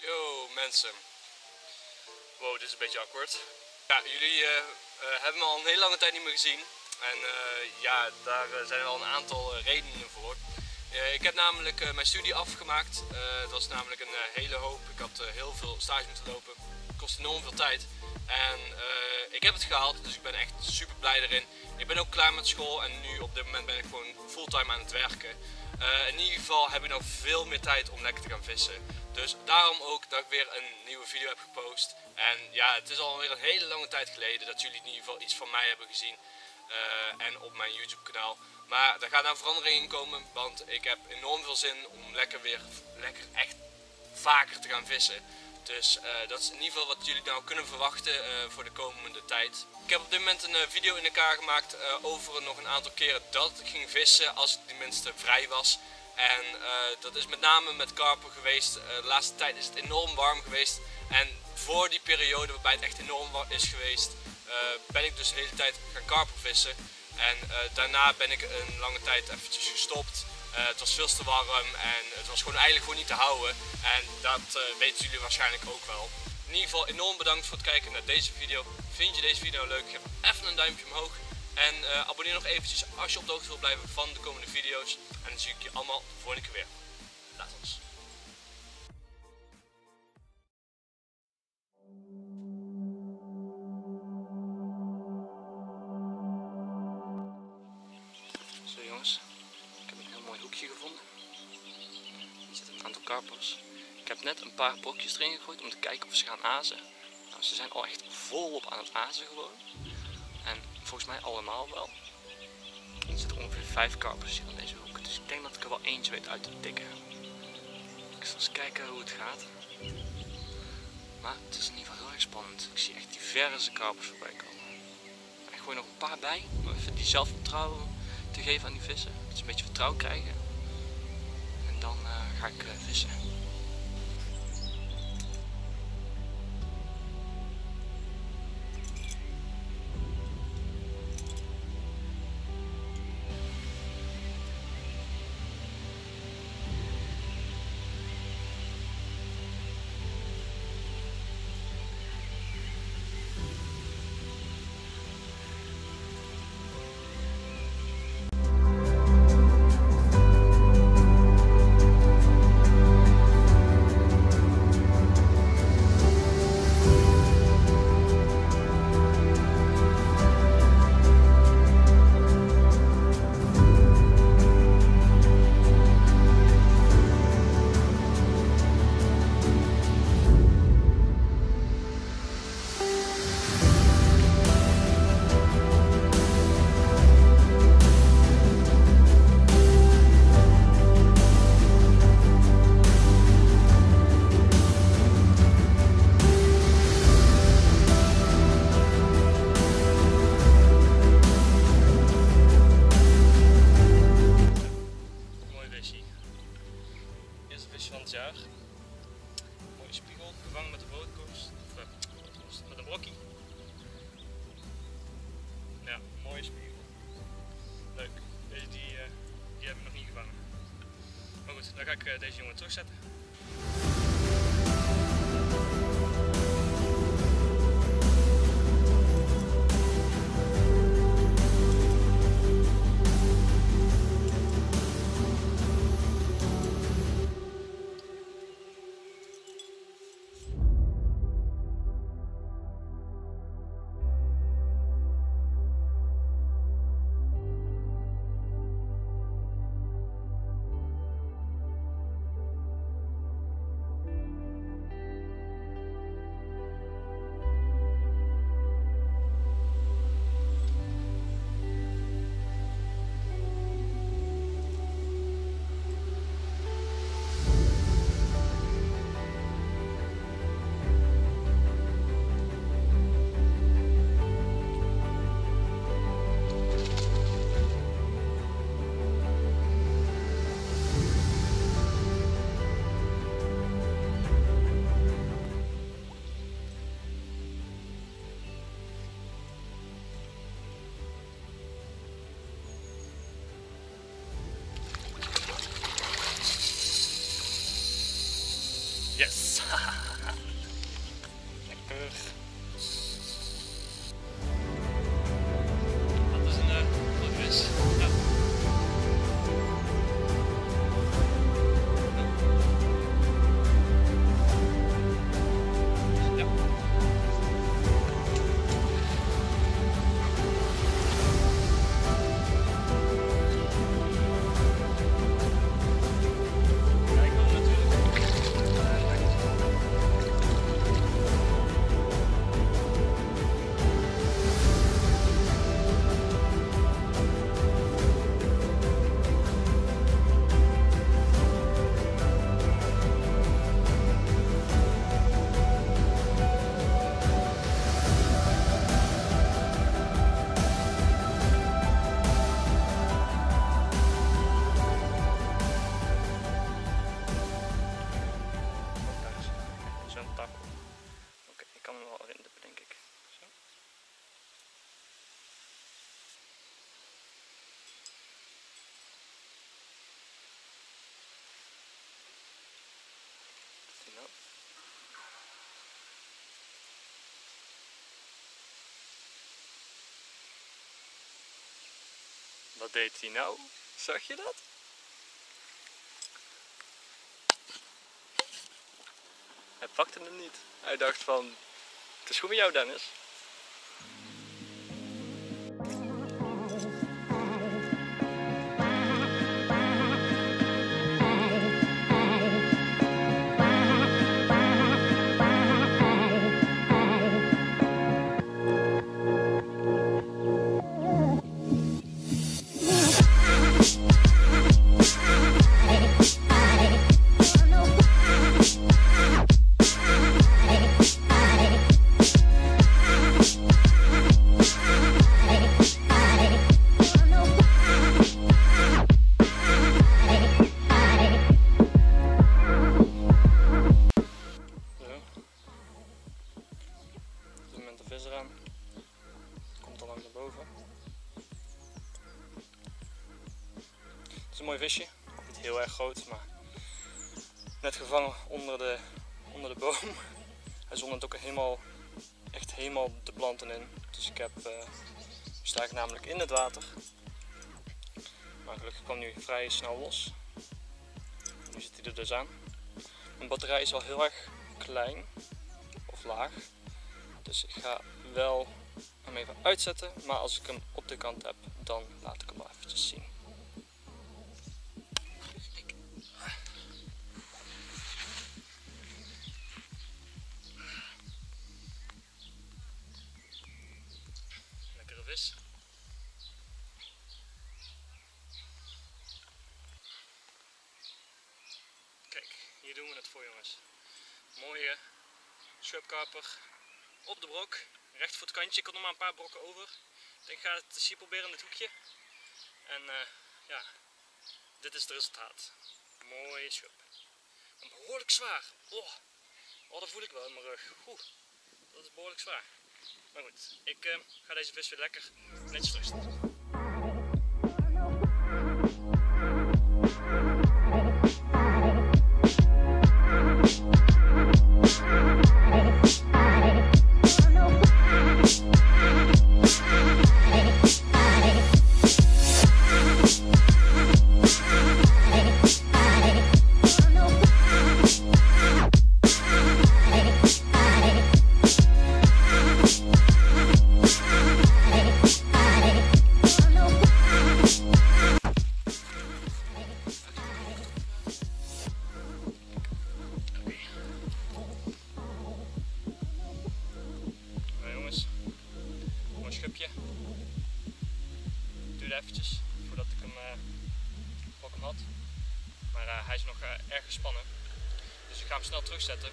Yo mensen. Wow, dit is een beetje awkward. Ja, jullie uh, uh, hebben me al een hele lange tijd niet meer gezien. En uh, ja, daar zijn wel een aantal redenen voor. ik heb namelijk mijn studie afgemaakt. het was namelijk een hele hoop. Ik had heel veel stage moeten lopen. Het kost enorm veel tijd. En ik heb het gehaald, dus ik ben echt super blij erin. Ik ben ook klaar met school en nu op dit moment ben ik gewoon fulltime aan het werken. in ieder geval heb ik nou veel meer tijd om lekker te gaan vissen. Dus daarom ook dat ik weer een nieuwe video heb gepost. En ja, het is alweer een hele lange tijd geleden dat jullie in ieder geval iets van mij hebben gezien. Uh, en op mijn YouTube kanaal. Maar daar gaat nou verandering in komen, want ik heb enorm veel zin om lekker weer, lekker echt vaker te gaan vissen. Dus uh, dat is in ieder geval wat jullie nou kunnen verwachten uh, voor de komende tijd. Ik heb op dit moment een video in elkaar gemaakt over nog een aantal keren dat ik ging vissen als ik tenminste vrij was. En uh, dat is met name met karpen geweest. Uh, de laatste tijd is het enorm warm geweest. En voor die periode waarbij het echt enorm warm is geweest, uh, ben ik dus de hele tijd gaan karpen vissen. En daarna ben ik een lange tijd eventjes gestopt. het was veel te warm en het was gewoon eigenlijk gewoon niet te houden. En dat weten jullie waarschijnlijk ook wel. In ieder geval enorm bedankt voor het kijken naar deze video. Vind je deze video leuk? Geef even een duimpje omhoog. En uh, abonneer nog eventjes als je op de hoogte wil blijven van de komende video's. En dan zie ik je allemaal de volgende keer weer. Laat ons. Zo jongens, ik heb een heel mooi hoekje gevonden. Er zitten een aantal karpers. Ik heb net een paar brokjes erin gegooid om te kijken of ze gaan azen. Nou, ze zijn al echt volop aan het azen gewoon. En volgens mij allemaal wel. Er zitten ongeveer vijf karpers hier deze hoek. Dus ik denk dat ik er wel eentje weet uit te tikken. Ik zal eens kijken hoe het gaat. Maar het is in ieder geval heel erg spannend. Ik zie echt diverse karpers voorbij komen. Ik gooi nog een paar bij. Om even die zelfvertrouwen te geven aan die vissen. Ze een beetje vertrouwen krijgen. En dan uh, ga ik uh, vissen. Ja, mooie spiegel. Leuk. Deze die, uh, die hebben we nog niet gevangen. Maar goed, dan ga ik uh, deze jongen terugzetten. Wat deed hij nou? Zag je dat? Hij pakte hem niet. Hij dacht van, het is goed met jou Dennis. Maar net gevangen onder de, onder de boom. Hij zond ook helemaal, echt helemaal de planten in. Dus ik heb, eh sta ik namelijk in het water. Maar gelukkig kwam hij vrij snel los. Nu zit hij er dus aan. Mijn batterij is al heel erg klein of laag. Dus ik ga wel hem even uitzetten. Maar als ik hem op de kant heb, dan laat ik hem wel eventjes zien. Kijk, hier doen we het voor jongens. Mooie schubkarper op de brok, recht voor het kantje. Ik had nog maar een paar brokken over. Ik denk, ga het hier proberen in dit hoekje. En eh, ja, dit is het resultaat. Mooie schub. Behoorlijk zwaar. Oh, oh, dat voel ik wel in mijn rug. Oeh, dat is behoorlijk zwaar. Maar goed, ik eh, ga deze vis weer lekker netjes terugzetten. Duurde eventjes voordat ik hem, eh, voordat ik hem had. Maar eh, hij is nog eh, erg gespannen. Dus ik ga hem snel terugzetten.